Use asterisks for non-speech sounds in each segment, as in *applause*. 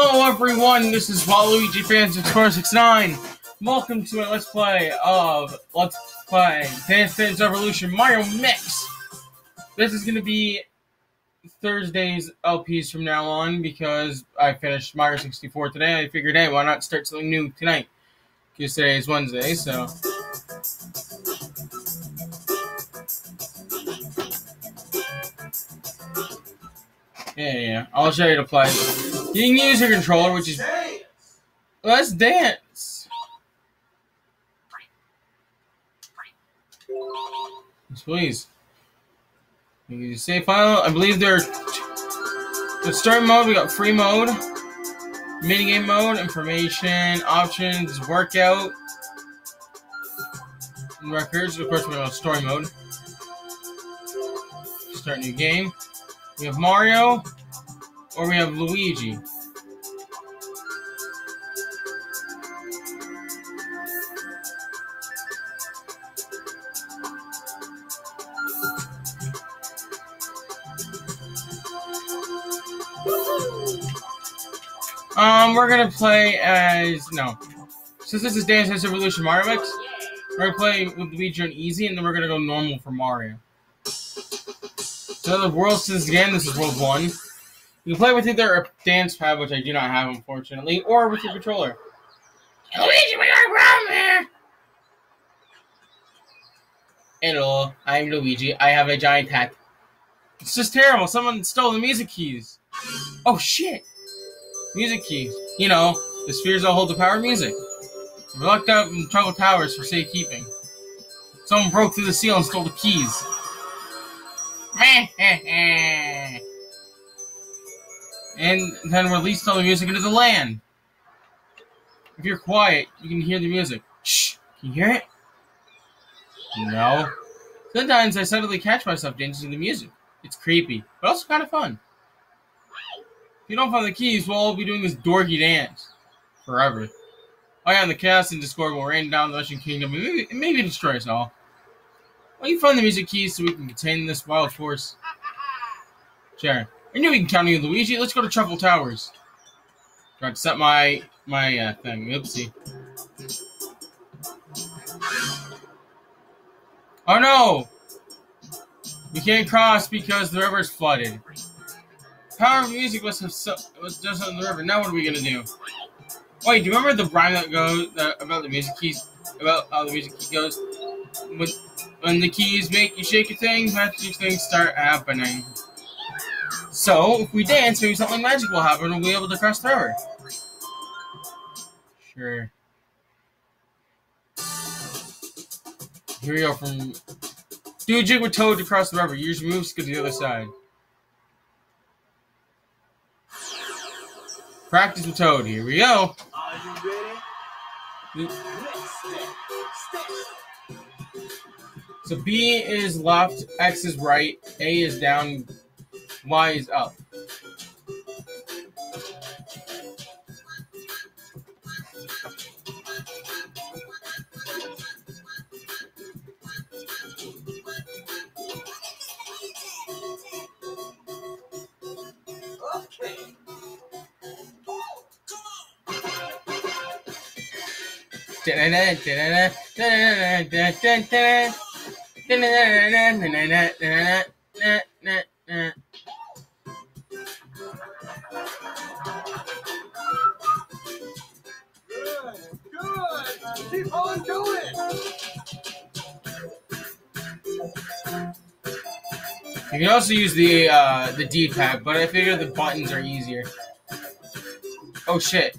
Hello everyone, this is Waluigi Fans of 469. Welcome to a Let's Play of Let's Play Dance Dance Revolution Mario Mix. This is to be Thursday's LPs from now on because I finished Mario 64 today. I figured, hey, why not start something new tonight? Because today is Wednesday, so. Yeah, yeah, I'll show you the play. You can use your controller, which is. Let's dance! Please. You save file. I believe there. The start mode, we got free mode, minigame mode, information, options, workout, records. Of course, we have story mode. Start new game. We have Mario, or we have Luigi. Um, we're gonna play as no. Since this is Dance Dance Revolution Mario Mix, we're gonna play with Luigi on easy, and then we're gonna go normal for Mario. So the world since again, this is world one. You can play with either a dance pad, which I do not have unfortunately, or with your controller. Luigi, we got a problem here! Hello, I'm Luigi. I have a giant hat. It's just terrible. Someone stole the music keys. Oh shit! Music keys. You know, the spheres that hold the power of music. We're locked up in the Trouble Towers for safekeeping. Someone broke through the seal and stole the keys. *laughs* *laughs* and then released all the music into the land. If you're quiet, you can hear the music. Shh! Can you hear it? No. Sometimes I suddenly catch myself dancing to the music. It's creepy, but also kind of fun. If you don't find the keys, we'll all be doing this dorky dance. Forever. Oh yeah, the chaos and discord will rain down the Mushroom Kingdom and maybe, maybe destroy us all. Well, you find the music keys so we can contain this wild force. Sure. I knew we can count on you, Luigi. Let's go to Truffle Towers. Got to set my my uh, thing. Oopsie. Oh no! We can't cross because the river is flooded. Power of music must have was was just on the river. Now what are we gonna do? Wait, do you remember the rhyme that goes uh, about the music keys? About how the music key goes? When, when the keys make you shake your thing, magic things start happening. So, if we dance, maybe something magic will happen and we'll be able to cross the river. Sure. Here we go from do a jig with Toad to cross the river. Use your moves to go to the other side. Practice with Toad. Here we go. Are you ready? Next step. Step. So B is left, X is right, A is down, Y is up. Okay. You can also use the uh, the D-pad, but I figure the buttons are easier. Oh shit.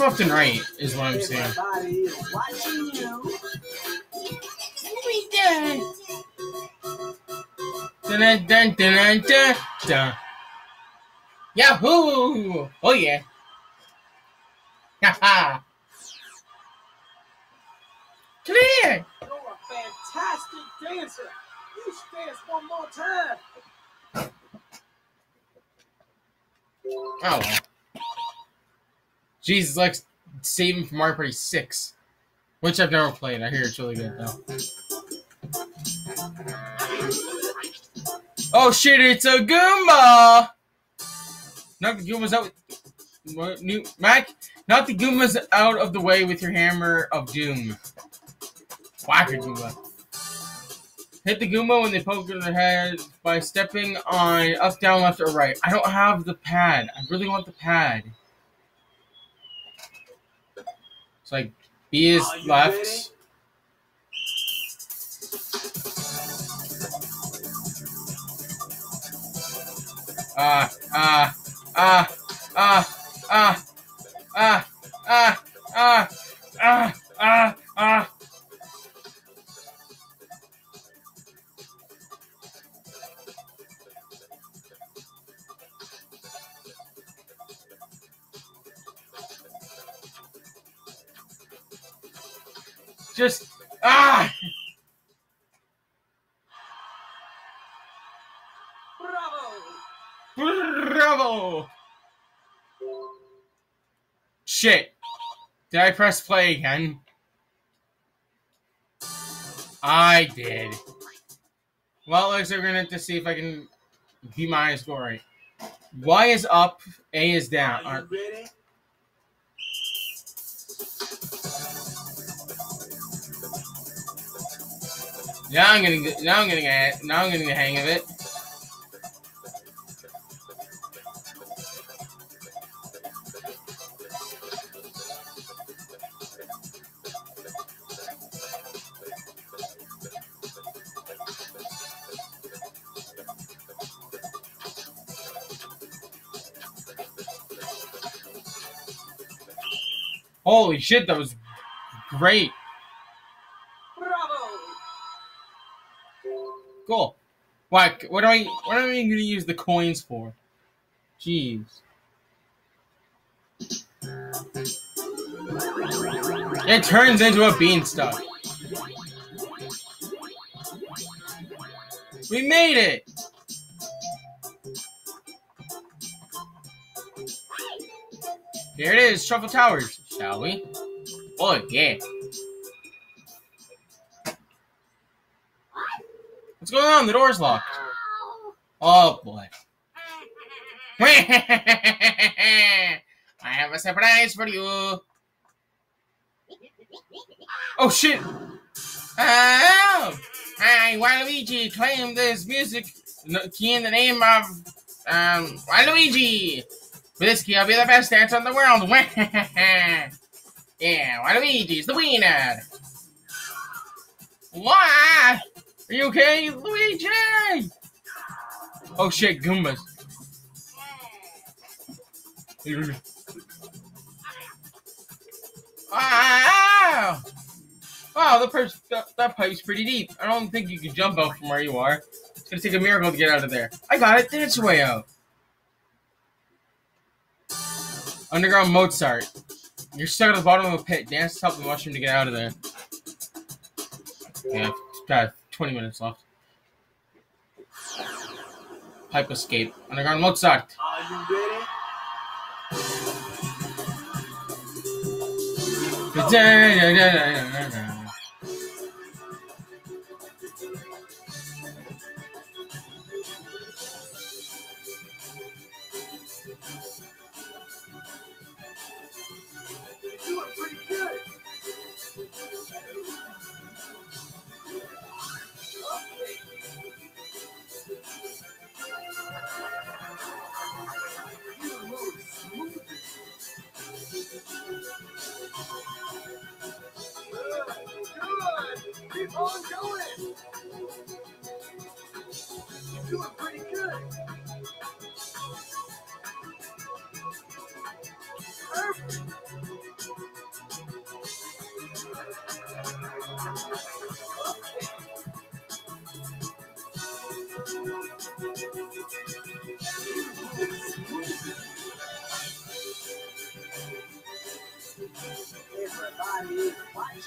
Left and right, is what I'm saying. Dun, dun, dun, dun, dun. Yahoo! Oh yeah. Haha. Clear! You're a fantastic dancer. You dance one more time. Oh. Jesus, like saving from Mario Party 6. Which I've never played. I hear it's really good though. Oh shit, it's a Goomba! Knock the Goombas out what, new Mac, knock the Goombas out of the way with your hammer of doom. Whack a Goomba. Hit the Goomba when they poke their head by stepping on up, down, left, or right. I don't have the pad. I really want the pad. It's like B is left. ready? Ah, ah, ah, ah, ah, I press play again? I did. Well, looks like we're gonna have to see if I can keep my score right. Y is up, A is down. Are you ready? Now I'm getting now I'm getting a, now I'm getting the hang of it. Shit, that was great. Bravo. Cool. What? What am I? What am I going to use the coins for? Jeez. It turns into a beanstalk. We made it. Here it is, Truffle Towers. Shall we? Oh yeah. What's going on? The door's locked. Oh boy. *laughs* I have a surprise for you. Oh shit! Oh! Hi, Waluigi, claim this music key in the name of um Waluigi. With this key, I'll be the best dancer in the world. *laughs* yeah, Waluigi's the winner. What? Are you okay, Luigi? Oh shit, Goombas. *laughs* Wow! Wow, the pipe's, that, that pipe's pretty deep. I don't think you can jump out from where you are. It's gonna take a miracle to get out of there. I got it. Dance way out. Underground Mozart. You're stuck at the bottom of a pit. Dance to top the mushroom to get out of there. Yeah, got 20 minutes left. Pipe escape. Underground Mozart. Are you ready? You're *laughs*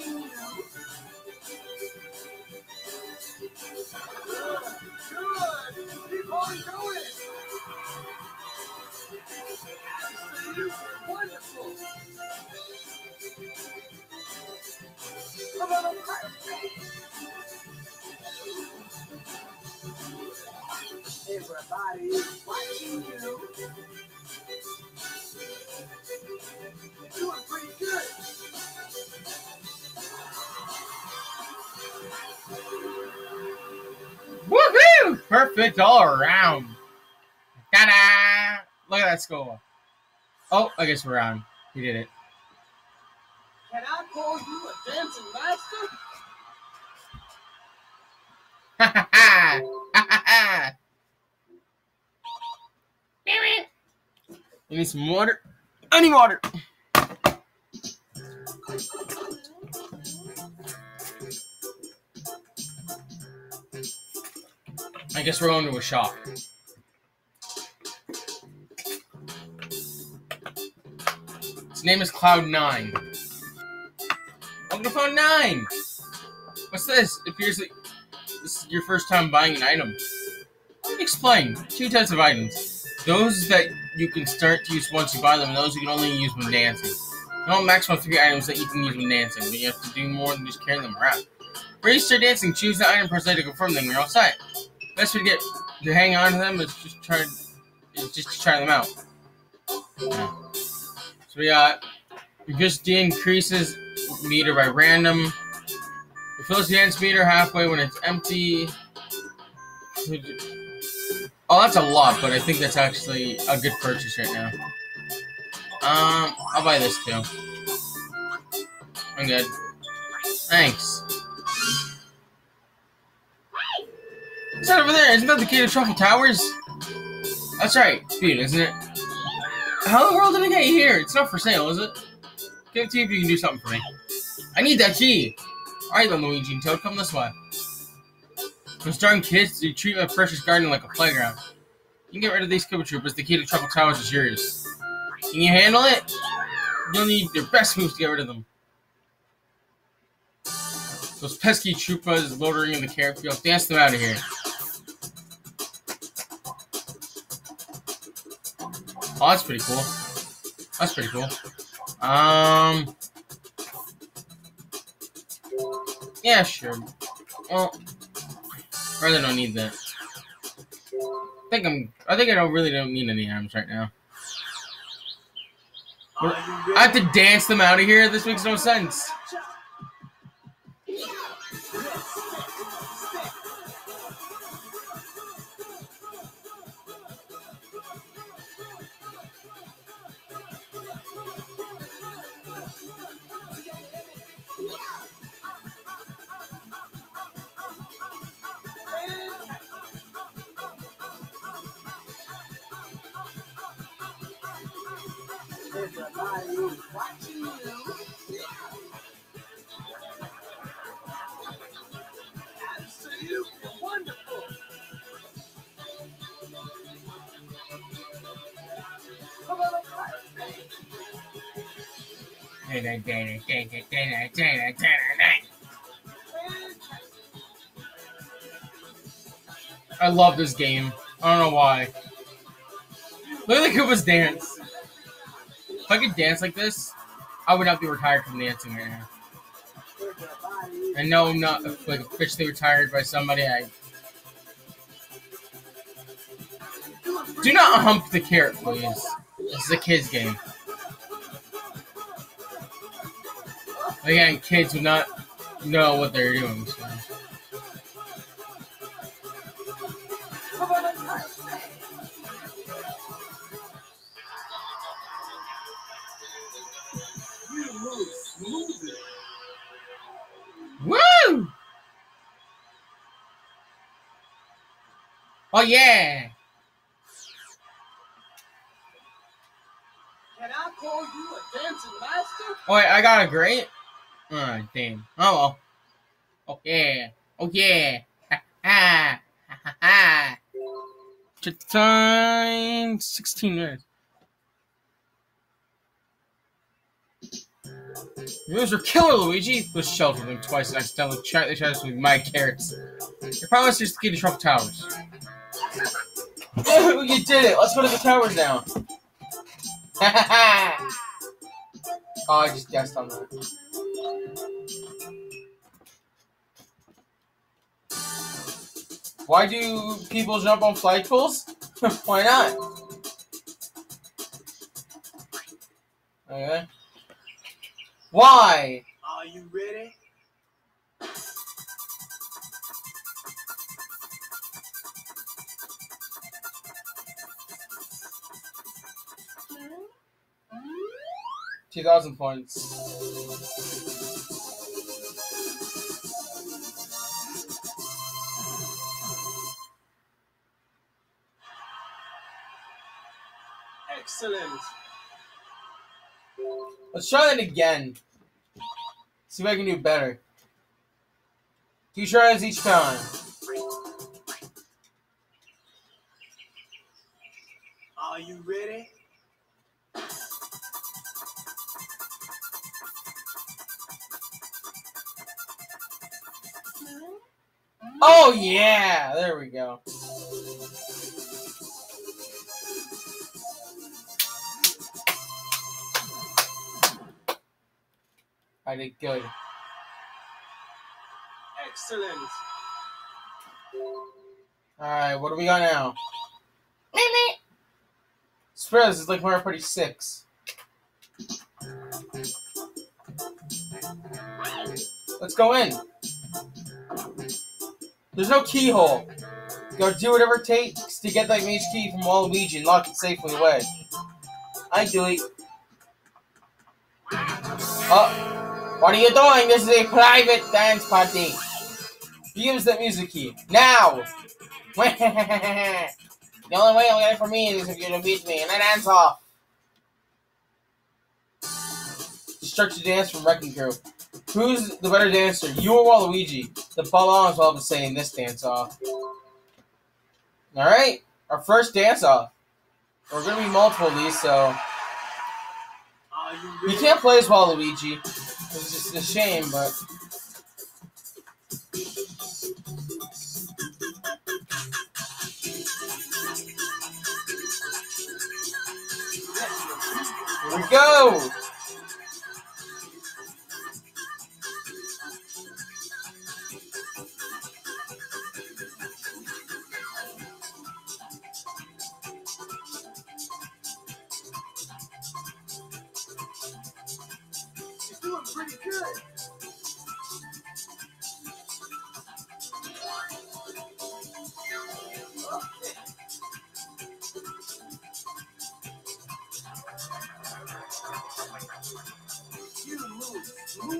watching Perfect all around. Ta-da! Look at that score. Oh, I guess we're on. He did it. Can I call you a dancing master? Ha ha ha! Ha ha ha! Damn it! You need some water? I need water! I guess we're going to a shop. His name is Cloud9. Welcome to Phone 9! What's this? It appears that this is your first time buying an item. Let me explain. Two types of items. Those that you can start to use once you buy them, and those you can only use when dancing. You want maximum three items that you can use when dancing, but you have to do more than just carry them around. Start dancing, choose the item press A to confirm them. You're all set. Best way to get to hang on to them is just try is just to try them out. So we got just increases meter by random. It fills the dance meter halfway when it's empty. Oh, that's a lot, but I think that's actually a good purchase right now. Um, I'll buy this too. I'm good. Thanks. That over there? Isn't that the key to Truffle Towers? That's right, Speed, isn't it? How in the world did I get you here? It's not for sale, is it? Give it to me if you can do something for me. I need that key. Alright then, Luigi and Toad, come this way. Those darn kids, they treat my precious garden like a playground. You can get rid of these Koopa Troopas, the key to Truffle Towers is yours. Can you handle it? You'll need your best moves to get rid of them. Those pesky Troopas loitering in the carrot field, dance them out of here. Oh, that's pretty cool. That's pretty cool. Um. Yeah, sure. Well, I really don't need that. I think I'm. I think I don't really don't need any arms right now. I have to dance them out of here. This makes no sense. I love this game. I don't know why. Look at the Koopa's dance. If I could dance like this, I would not be retired from dancing right now. I know I'm not like officially retired by somebody. I do not hump the carrot, please. This is a kids game. Again, kids would not know what they're doing. So. Come on, perfect. You move smoothly. Woo! Oh yeah! Can I call you a dancing master? Oh wait, I got a great. Oh damn. Oh. Oh yeah. Oh yeah. Ha ha ha ha ha. The time. Sixteen minutes. Moves are killer, Luigi. Was sheltered him twice and accidentally shot the shadows with my carrots. Your promise is to get to Truffle Towers. Woo, you did it! Let's go to the towers now. oh, Oh, I just guessed on that. Why do people jump on flight flagpoles? Why not? Okay. Why? Are you ready? Two thousand points. Excellent. Let's try that again. See if I can do better. Two tries each time. I did good. Excellent. Alright, what do we got now? Spreads is like Mario Party 6. Let's go in. There's no keyhole. You gotta do whatever it takes to get that mage key from Waluigi and lock it safely away. I do it. Oh, what are you doing? This is a private dance party. Use the music key. Now! *laughs* the only way you'll get it for me is if you're gonna beat me, and then dance off. Structure dance from Wrecking Crew. Who's the better dancer, you or Waluigi? The Balons will have to say in this dance off. Alright, our first dance off. We're gonna be multiple of these, so you can't play as Waluigi. It's just a shame, but here we go.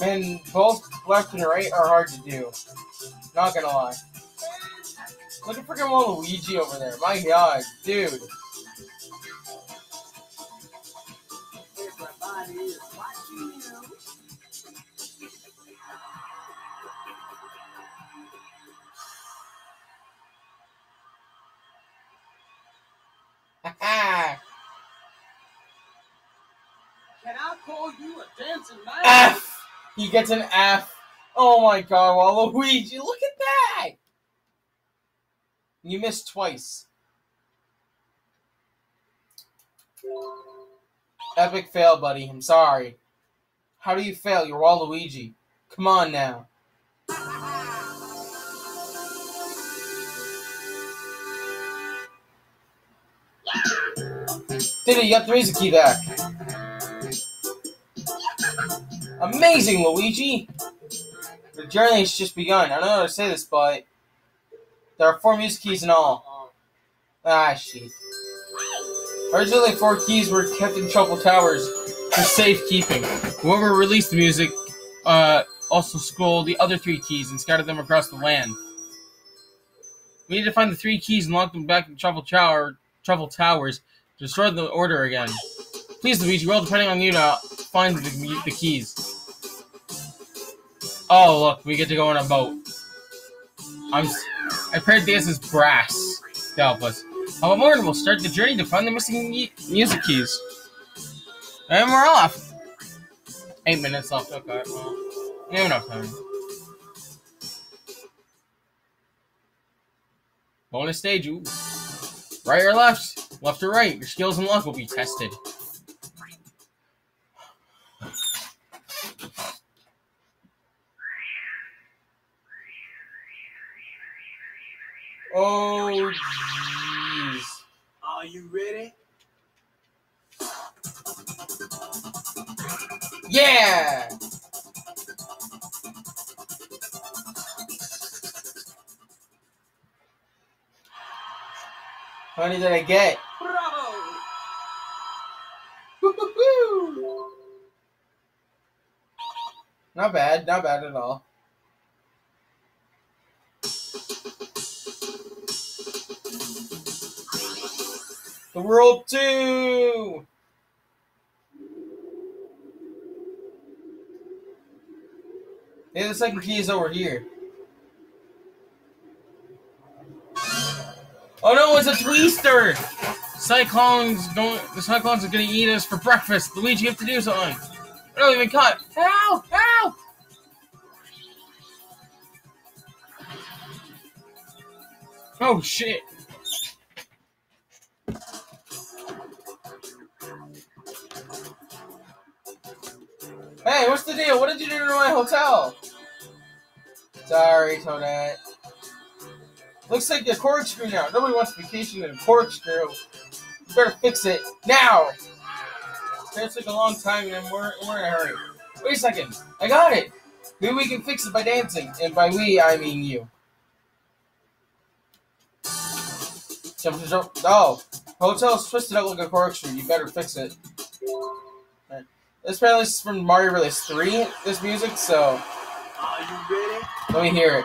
Man, both left and right are hard to do. Not gonna lie. Look at freaking Waluigi over there. My god, dude. He gets an F. Oh my god, Waluigi, look at that! You missed twice. Epic fail, buddy. I'm sorry. How do you fail? You're Waluigi. Come on now. Did it? You got the key back. Amazing, Luigi! The journey has just begun. I don't know how to say this, but there are four music keys in all. Ah, shit. Originally, four keys were kept in Truffle Towers for safekeeping. Whoever released the music uh, also stole the other three keys and scattered them across the land. We need to find the three keys and lock them back in Truffle Tower, Truffle Towers to restore the order again. Please, Luigi, we're all depending on you to find the, the keys. Oh, look, we get to go on a boat. I'm. I paired this is brass to help us. How about morning? We'll start the journey to find the missing music keys. And we're off. Eight minutes left. Okay, well, we have enough time. Bonus stage. Ooh. Right or left? Left or right? Your skills and luck will be tested. You ready? Yeah! How many did I get? Bravo! Woo-hoo-hoo! Not bad, not bad at all. The World too. Yeah, the second key is over here. Oh no, it's a twister! Cyclones going. The cyclones are gonna eat us for breakfast. Luigi, you have to do something. I don't even cut. Help! Help! Oh shit! Hey, what's the deal? What did you do to my hotel? Sorry, Toadette. Looks like a corkscrew now. Nobody wants to vacation in a corkscrew. You better fix it now. It's gonna a long time, and we're, we're in a hurry. Wait a second. I got it. Maybe we can fix it by dancing, and by we, I mean you. Jump, jump. Oh, hotel's twisted up like a corkscrew. You better fix it. This apparently is from Mario Brothers 3, this music, so Are you ready? let me hear it.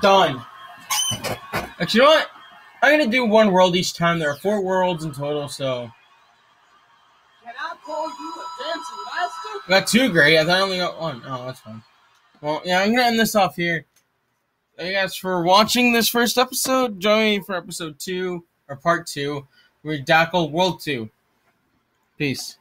Done. Actually, you know what? I'm gonna do one world each time. There are four worlds in total, so Can I call you a dancing master? I got two great. I thought I only got one. Oh, that's fine. Well, yeah, I'm gonna end this off here. Thank you guys for watching this first episode. Join me for episode two or part two, where we tackle world two. Peace.